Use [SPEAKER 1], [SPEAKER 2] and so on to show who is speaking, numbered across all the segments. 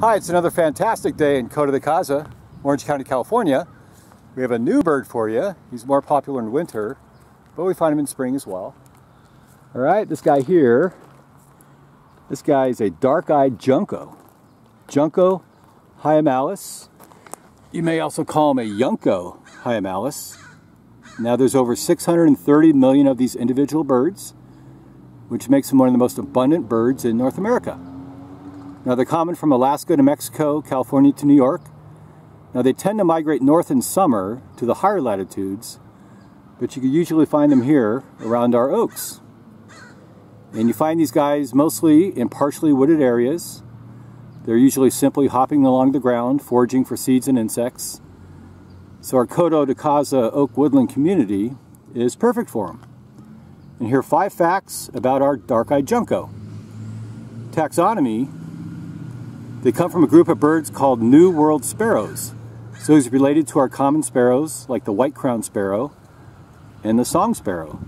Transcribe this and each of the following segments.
[SPEAKER 1] Hi, it's another fantastic day in Coto de Caza, Orange County, California. We have a new bird for you. He's more popular in winter, but we find him in spring as well. All right, this guy here, this guy is a dark-eyed junco. Junco hyemalis. You may also call him a Junco hyemalis. Now there's over 630 million of these individual birds, which makes him one of the most abundant birds in North America. Now they're common from Alaska to Mexico, California to New York. Now they tend to migrate north in summer to the higher latitudes, but you can usually find them here around our oaks. And you find these guys mostly in partially wooded areas. They're usually simply hopping along the ground, foraging for seeds and insects. So our Coto de Caza oak woodland community is perfect for them. And here are five facts about our dark-eyed junco. Taxonomy they come from a group of birds called New World sparrows. So he's related to our common sparrows, like the white-crowned sparrow and the song sparrow.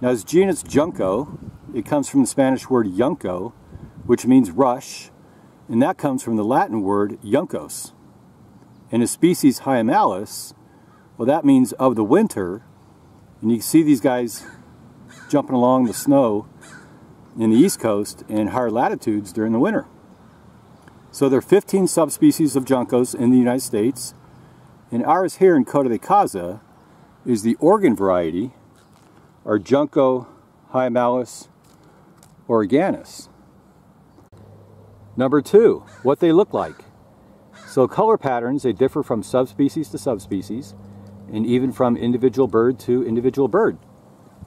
[SPEAKER 1] Now his genus Junco, it comes from the Spanish word junco, which means rush, and that comes from the Latin word juncus. And his species Hyemalis, well that means of the winter, and you can see these guys jumping along the snow in the east coast and higher latitudes during the winter. So there are 15 subspecies of juncos in the United States, and ours here in Coto de Caza is the Oregon variety, our Junco hyemalis oreganus. Number two, what they look like. So color patterns, they differ from subspecies to subspecies, and even from individual bird to individual bird.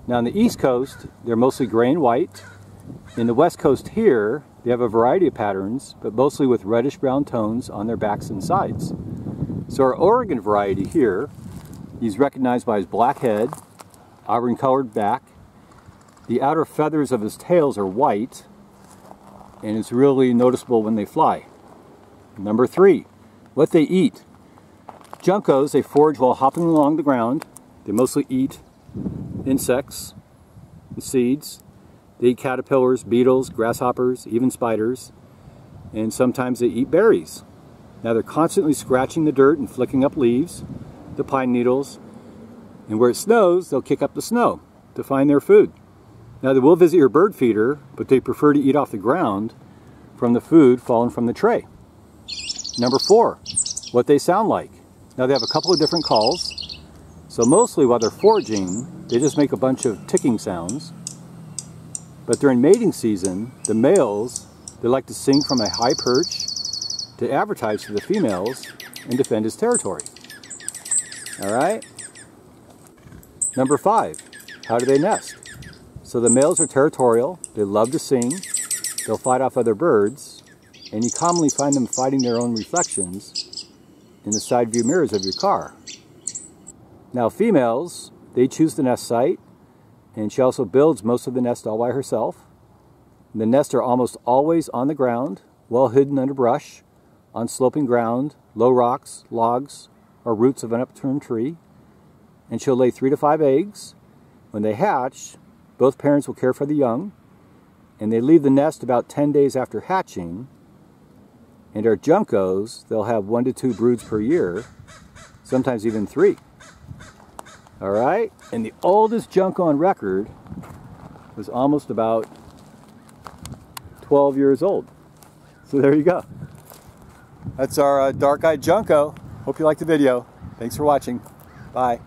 [SPEAKER 1] Now on the east coast, they're mostly gray and white. In the west coast here, they have a variety of patterns, but mostly with reddish brown tones on their backs and sides. So our Oregon variety here, he's recognized by his black head, auburn colored back. The outer feathers of his tails are white, and it's really noticeable when they fly. Number three, what they eat. Juncos, they forage while hopping along the ground. They mostly eat insects, and seeds, they eat caterpillars, beetles, grasshoppers, even spiders, and sometimes they eat berries. Now they're constantly scratching the dirt and flicking up leaves, the pine needles, and where it snows, they'll kick up the snow to find their food. Now they will visit your bird feeder, but they prefer to eat off the ground from the food fallen from the tray. Number four, what they sound like. Now they have a couple of different calls. So mostly while they're foraging, they just make a bunch of ticking sounds. But during mating season, the males, they like to sing from a high perch to advertise to the females and defend his territory. All right? Number five, how do they nest? So the males are territorial, they love to sing, they'll fight off other birds, and you commonly find them fighting their own reflections in the side view mirrors of your car. Now females, they choose the nest site and she also builds most of the nest all by herself. The nests are almost always on the ground, well hidden under brush, on sloping ground, low rocks, logs, or roots of an upturned tree. And she'll lay three to five eggs. When they hatch, both parents will care for the young, and they leave the nest about 10 days after hatching. And our juncos, they'll have one to two broods per year, sometimes even three. All right, and the oldest junk on record was almost about 12 years old. So there you go. That's our uh, dark-eyed junco. Hope you liked the video. Thanks for watching. Bye.